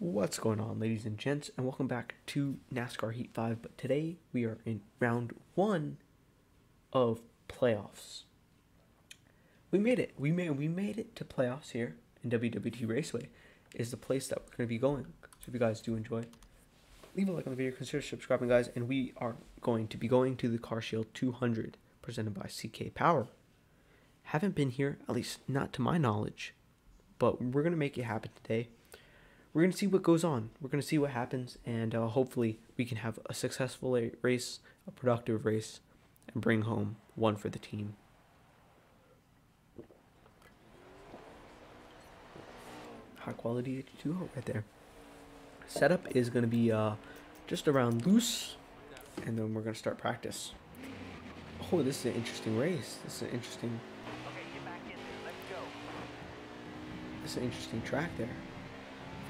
What's going on, ladies and gents, and welcome back to NASCAR Heat 5. But today we are in round one of playoffs. We made it. We made we made it to playoffs here in WWT Raceway. Is the place that we're going to be going. So if you guys do enjoy, leave a like on the video, consider subscribing, guys. And we are going to be going to the CarShield 200 presented by CK Power. Haven't been here, at least not to my knowledge, but we're going to make it happen today we're going to see what goes on. We're going to see what happens, and uh, hopefully, we can have a successful race, a productive race, and bring home one for the team. High quality H2O right there. Setup is going to be uh, just around loose, and then we're going to start practice. Oh, this is an interesting race. This is an interesting. Okay, get back in there. Let's go. This is an interesting track there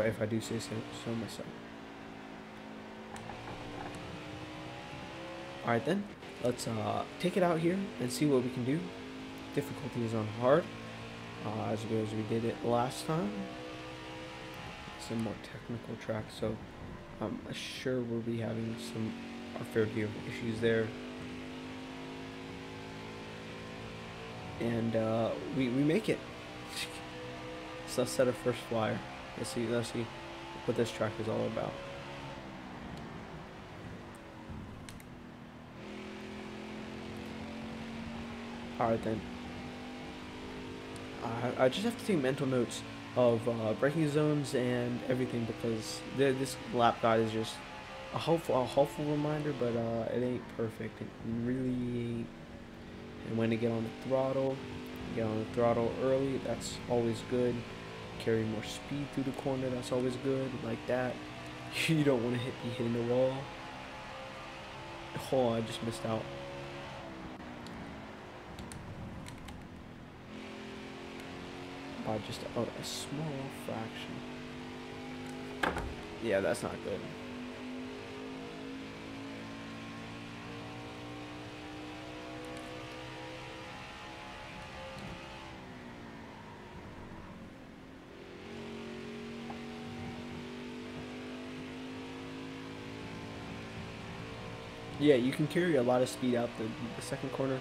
if I, if I do say so, so myself. Alright then, let's uh, take it out here and see what we can do. Difficulty is on hard, uh, as good as we did it last time. It's a more technical track, so I'm sure we'll be having some our fair of issues there. And uh, we, we make it. so let's set a first flyer. Let's see, let's see what this track is all about. Alright then. I, I just have to take mental notes of uh, zones and everything because this lap guide is just a helpful, a helpful reminder, but uh, it ain't perfect. It really ain't. And when to get on the throttle, get on the throttle early, that's always good carry more speed through the corner. That's always good. Like that. You don't want to hit be hitting the wall. Oh, I just missed out. By just a, a small fraction. Yeah, that's not good. Yeah, you can carry a lot of speed out the, the second corner,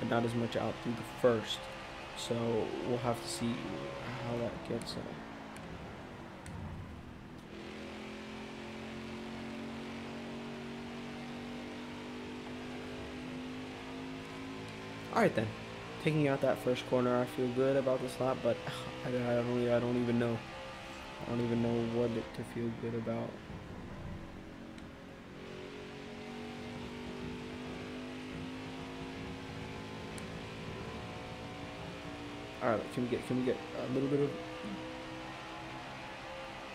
but not as much out through the first. So we'll have to see how that gets. Uh, All right then, taking out that first corner, I feel good about this lap, but I don't, I don't even know. I don't even know what to feel good about. Alright, can we get can we get a little bit of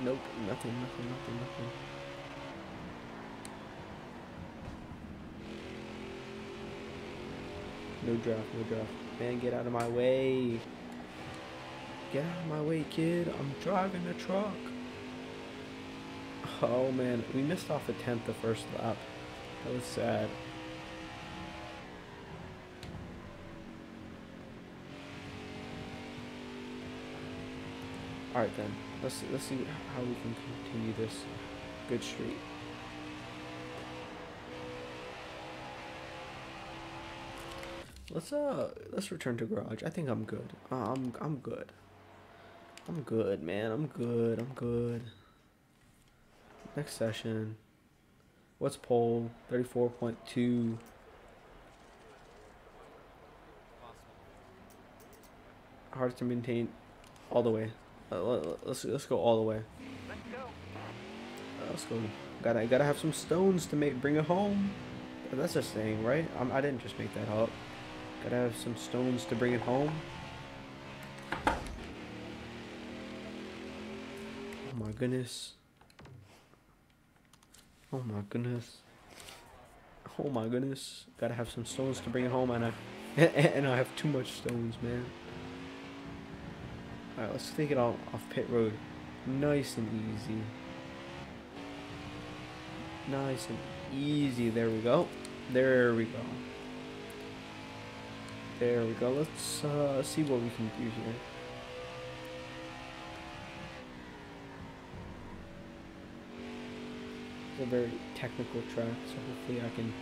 Nope, nothing, nothing, nothing, nothing. No draft, no draft. Man, get out of my way. Get out of my way, kid. I'm driving the truck. Oh man, we missed off a tenth the first lap. That was sad. All right then. Let's let's see how we can continue this good streak. Let's uh let's return to garage. I think I'm good. Uh, I'm I'm good. I'm good, man. I'm good. I'm good. Next session. What's pole? 34.2. Hard to maintain all the way. Uh, let's let's go all the way. Let's go. Let's go. Gotta gotta have some stones to make bring it home. That's a saying, right? I'm, I didn't just make that up. Gotta have some stones to bring it home. Oh my goodness. Oh my goodness. Oh my goodness. Gotta have some stones to bring it home, and I and I have too much stones, man. Alright, let's take it off, off pit road. Nice and easy. Nice and easy. There we go. There we go. There we go. Let's uh, see what we can do here. It's a very technical track, so hopefully I can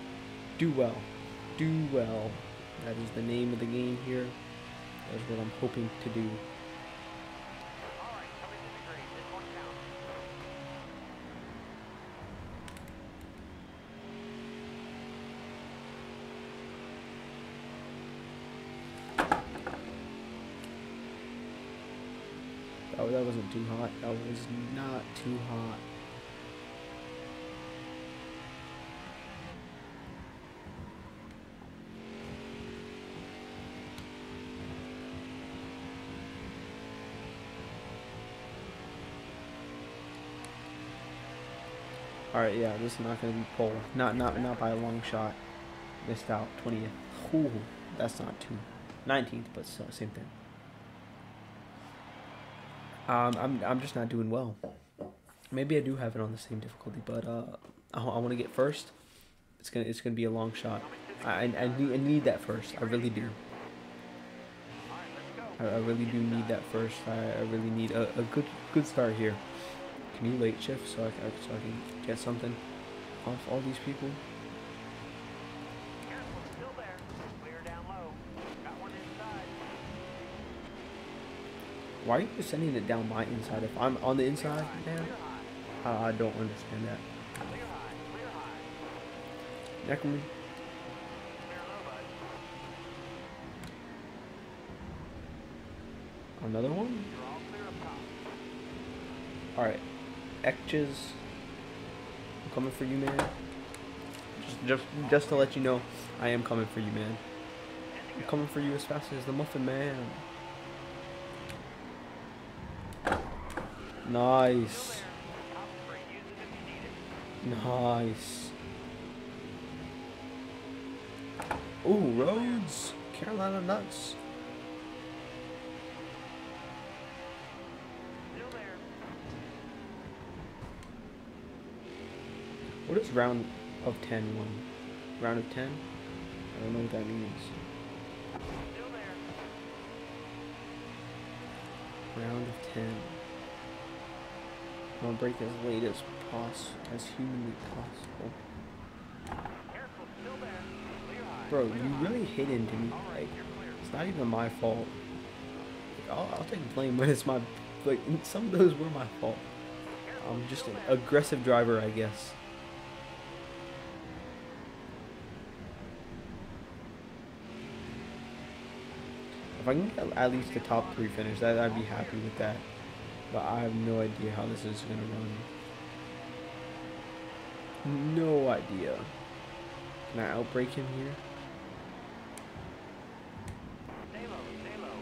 do well. Do well. That is the name of the game here. That is what I'm hoping to do. Oh, that wasn't too hot. That was not too hot. All right, yeah, this is not gonna be pole. Not not not by a long shot. Missed out 20th. Ooh, that's not too. 19th, but so, same thing. Um, I'm I'm just not doing well. Maybe I do have it on the same difficulty, but uh, I, want to get first. It's gonna it's gonna be a long shot. I I, I need I need that first. I really do. I, I really do need that first. I, I really need a, a good good start here. Can you late shift so I, so I can get something off all these people? Why are you sending it down my inside if I'm on the inside, man? I, I don't understand that. Bud. another one? Alright. Eckes. I'm coming for you, man. Just, just, just to let you know, I am coming for you, man. I'm coming for you as fast as the Muffin Man. Nice. Top three. Use it if you need it. Nice. Ooh, Rhodes. Carolina Nuts. What is round of 10 one? Round of 10? I don't know what that means. Round of 10. I'm gonna break as late as possible, as humanly possible. Bro, you really hit into me. Like, it's not even my fault. Like, I'll, I'll take blame when it's my, like, some of those were my fault. I'm just an aggressive driver, I guess. If I can get at least the top three finish, that I'd be happy with that. But I have no idea how this is gonna run. No idea. Can I outbreak him here? Stay low, stay low.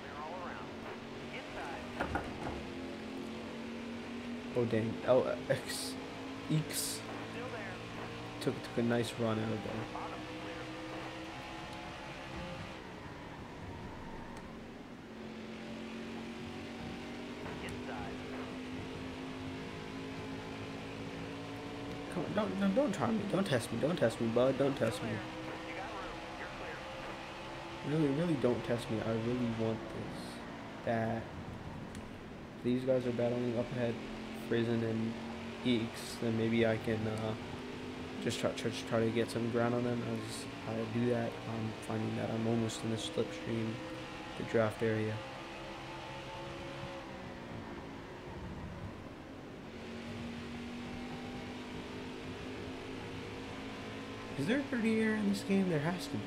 Clear all around. Inside. Oh dang. Oh, X. Eckes. Took, took a nice run out of there. Don't, no, don't try me. Don't test me. Don't test me, bud. Don't test me. Really, really don't test me. I really want this. That. These guys are battling up ahead, Friesen and Geeks. Then maybe I can uh, just try, try, try to get some ground on them. As I do that, I'm finding that I'm almost in the slipstream, the draft area. Is there dirty air in this game? There has to be.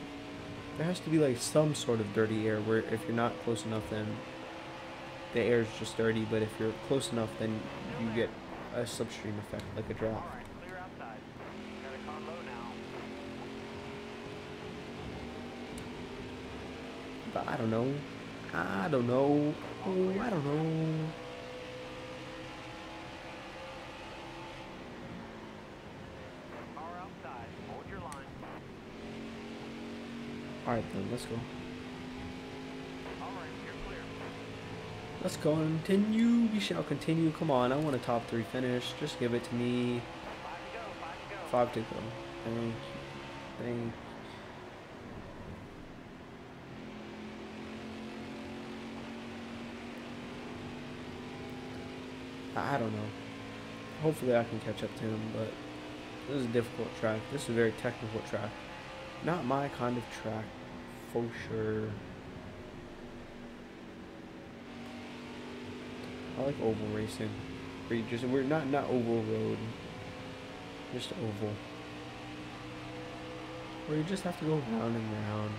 There has to be like some sort of dirty air where if you're not close enough, then the air is just dirty. But if you're close enough, then you get a slipstream effect, like a draft. All right, clear outside. Got a car low now. But I don't know. I don't know. Oh, I don't know. All right then, let's go. All right, you're clear. Let's go and continue. We shall continue. Come on, I want a top three finish. Just give it to me. Five to go. Five to go. Five to go. Thank you. Thank I I don't know. hopefully I can catch up to him, but this is a difficult track. This is a very technical track. Not my kind of track, for sure. I like oval racing. Where you just we're not not oval road. Just oval. Where you just have to go round and round.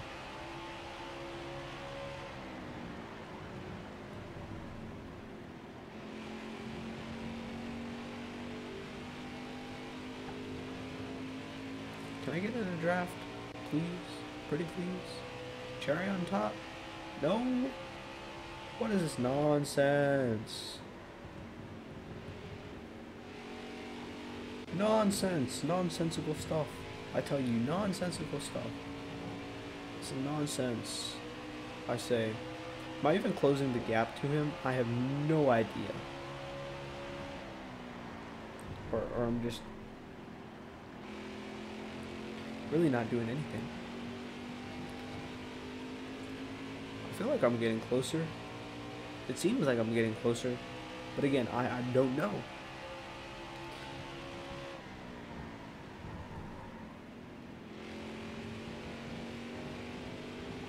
Can I get in a draft? Please? Pretty please? Cherry on top? No? What is this nonsense? Nonsense, nonsensical stuff. I tell you, nonsensical stuff. It's nonsense. I say. Am I even closing the gap to him? I have no idea. Or, or I'm just really not doing anything. I feel like I'm getting closer. It seems like I'm getting closer. But again, I, I don't know.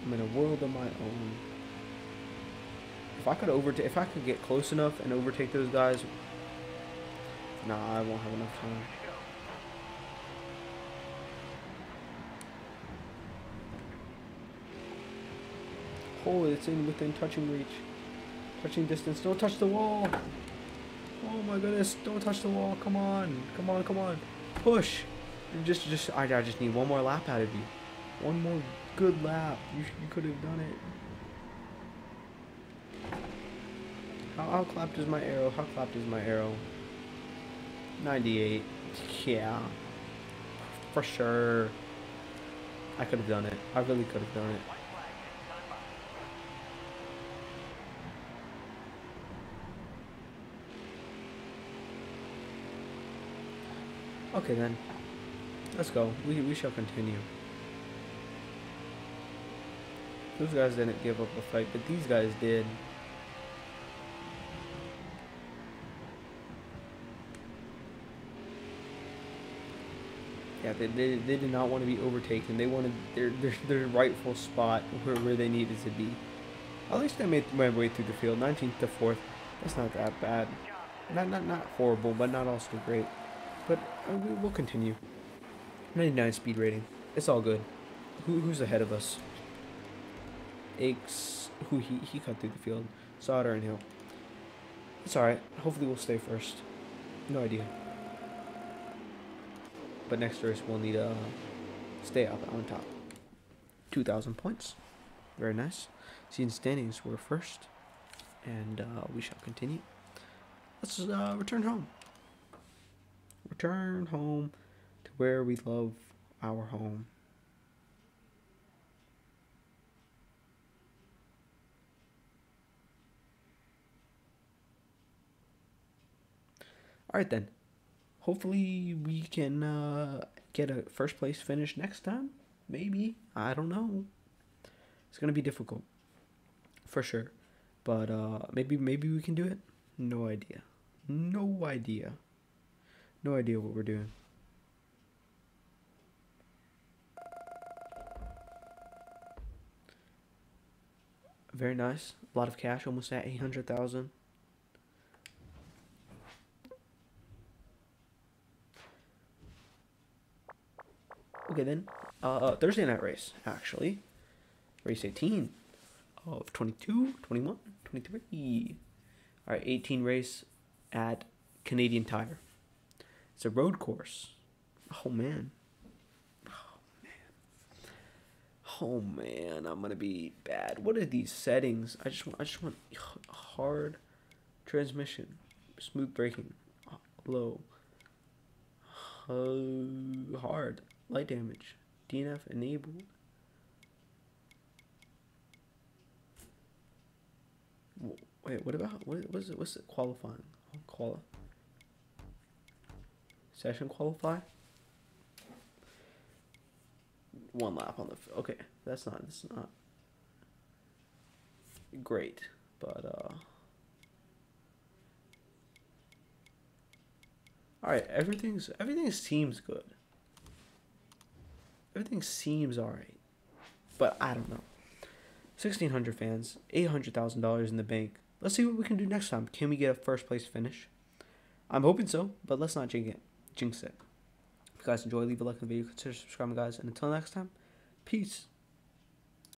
I'm in a world of my own. If I could overtake, if I could get close enough and overtake those guys, nah, I won't have enough time. Holy, it's in within touching reach. Touching distance. Don't touch the wall. Oh my goodness. Don't touch the wall. Come on. Come on, come on. Push. Just, just, I, I just need one more lap out of you. One more good lap. You, you could have done it. How, how clapped is my aero? How clapped is my aero? 98. Yeah. For sure. I could have done it. I really could have done it. Okay then. Let's go. We, we shall continue. Those guys didn't give up a fight, but these guys did. Yeah, they, they, they did not want to be overtaken. They wanted their, their, their rightful spot where, where they needed to be. At least I made my way through the field. 19th to 4th. That's not that bad. Not, not, not horrible, but not also great. But uh, we, we'll continue. 99 speed rating. It's all good. Who, who's ahead of us? Eckes. Who he, he cut through the field. Sauter and Hill. It's alright. Hopefully we'll stay first. No idea. But next race we'll need to uh, stay up on top. 2,000 points. Very nice. Seeing standings, we're first. And uh, we shall continue. Let's uh, return home. Return home to where we love our home. All right then. Hopefully we can uh, get a first place finish next time. Maybe I don't know. It's gonna be difficult, for sure. But uh, maybe maybe we can do it. No idea. No idea. No idea what we're doing. Very nice. A lot of cash, almost at 800,000. Okay, then. Uh, Thursday night race, actually. Race 18 of 22, 21, 23. All right, 18 race at Canadian Tire. It's a road course. Oh man. Oh man. Oh man, I'm gonna be bad. What are these settings? I just want, I just want hard transmission, smooth braking, low, uh, hard, light damage, DNF enabled. Wait, what about what? What's it? What's it qualifying? Quali. Session qualify. One lap on the. Okay, that's not. That's not. Great, but uh. All right, everything's everything seems good. Everything seems all right, but I don't know. Sixteen hundred fans, eight hundred thousand dollars in the bank. Let's see what we can do next time. Can we get a first place finish? I'm hoping so, but let's not jinx it. Jinx it. If you guys enjoy, leave a like on the video, consider subscribing, guys, and until next time, peace.